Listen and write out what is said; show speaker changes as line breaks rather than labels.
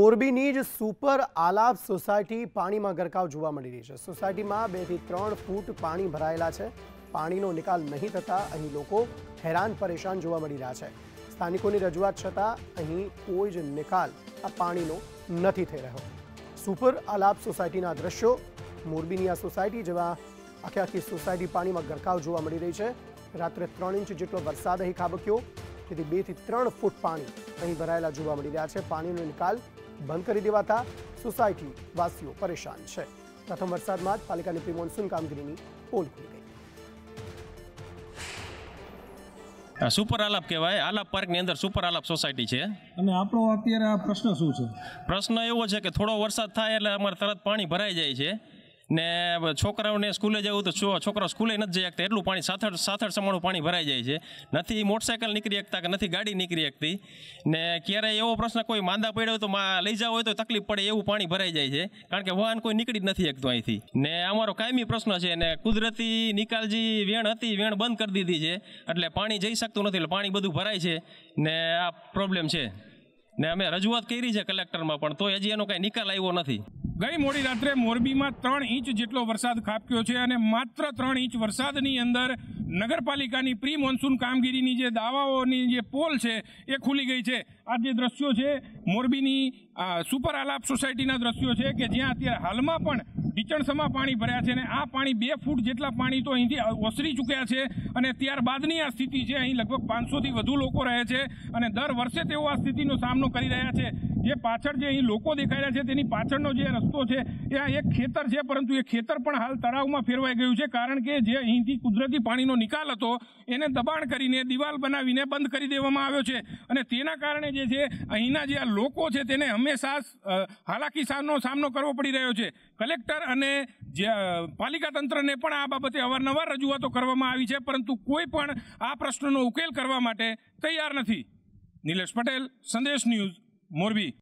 મોરબીની જ super Alap society પાણીમાં ગરકાવ જોવા મળી રહી છે. સોસાયટીમાં બેથી ત્રણ ફૂટ પાણી ભરાયેલા છે. પાણીનો નિકાલ નહીં થતા અહીં લોકો હેરાન પરેશાન જોવા મળી રહ્યા છે. સ્થાનિકોની રજૂઆત છતાં અહીં કોઈ જ નિકાલ આ પાણીનો નથી થઈ રહ્યો. સુપર આલાપ સોસાયટીના દ્રશ્યો મોરબીની આ સોસાયટી જેવા આખી આખી સોસાયટી પાણીમાં ગરકાવ જોવા મળી રહી છે. રાત્રે ત્રણ ઇંચ જેટલો વરસાદ અહીં ખાબક્યો. તેથી બેથી ત્રણ ફૂટ પાણી અહીં ભરાયેલા જોવા મળી રહ્યા છે. પાણીનો નિકાલ બંધ કરી દેવાતા સોસાયટી વાસીઓ પરેશાન છે. પ્રથમ વરસાદમાં જ પાલિકાની પ્રી મોન્સૂન કામગીરીની પોલ ખુલી ગઈ.
સુપર આલાપ કહેવાય. આલાપ પાર્કની અંદર સુપર આલાપ સોસાયટી છે.
અને આપણો અત્યારે આ પ્રશ્ન શું છે?
પ્રશ્ન એવો છે કે થોડો વરસાદ થાય એટલે અમારે તરત પાણી ભરાઈ જાય છે. ને છોકરાઓને સ્કૂલે જવું તો છો- છોકરાઓ સ્કૂલે નથી જઈ શકતા. એટલું પાણી સાથળ સાથળ સમાણું પાણી ભરાઈ જાય છે. નથી મોટરસાયકલ નીકળી શકતા કે નથી ગાડી નીકળી શકતી. ને ક્યારેય એવો પ્રશ્ન કોઈ માંદા પડ્યો તો લઈ જાવ હોય તો તકલીફ પડે, એવું પાણી ભરાઈ જાય છે. કારણ કે વાહન કોઈ નીકળી જ નથી શકતું અહીંથી. ને અમારો કાયમી પ્રશ્ન છે ને કુદરતી નિકાલ જે વેણ હતી, વેણ બંધ કરી દીધી છે. એટલે પાણી જઈ શકતું નથી, એટલે પાણી બધું ભરાય છે. ને આ પ્રોબ્લેમ છે. ને અમે રજૂઆત કરી છે કલેક્ટરમાં પણ તો હજી એનો કાંઈ નિકાલ આવ્યો નથી.
ગઈ મોડી રાત્રે મોરબીમાં ત્રણ ઇંચ જેટલો વરસાદ ખાબક્યો છે અને માત્ર ત્રણ ઇંચ વરસાદની અંદર નગરપાલિકાની પ્રી મોન્સૂન કામગીરીની જે દાવાઓની જે પોલ છે એ ખુલી ગઈ છે. આ જે દ્રશ્યો છે, મોરબીની સુપર આલાપ સોસાયટીના દ્રશ્યો છે કે જ્યાં અત્યારે હાલમાં પણ ઢીચણસમાં પાણી ભર્યા છે અને આ પાણી બે ફૂટ જેટલા પાણી તો અહીંથી ઓસરી ચૂક્યા છે અને ત્યારબાદની આ સ્થિતિ છે, અહીં લગભગ પાંચસોથી વધુ લોકો રહે છે અને દર વર્ષે તેઓ આ સ્થિતિનો સામનો કરી રહ્યા છે. જે પાછળ જે અહીં લોકો દેખાઈ રહ્યા છે, તેની પાછળનો જે રસ્તો છે, એ આ એક ખેતર છે, પરંતુ એ ખેતર પણ હાલ તળાવમાં ફેરવાઈ ગયું છે, કારણ કે જે અહીંથી કુદરતી પાણીનો નિકાલ હતો, એને દબાણ કરીને દિવાલ બનાવીને બંધ કરી દેવામાં આવ્યો છે. અને તેના કારણે જે છે, અહીંના જે આ લોકો છે, તેને હંમેશા હાલાકી સામનો સામનો કરવો પડી રહ્યો છે. કલેક્ટર અને પાલિકા તંત્રને પણ આ બાબતે અવારનવાર રજૂઆતો કરવામાં આવી છે, પરંતુ કોઈ પણ આ પ્રશ્નનો ઉકેલ કરવા માટે તૈયાર નથી. નિલેશ પટેલ, સંદેશ ન્યૂઝ Morbi.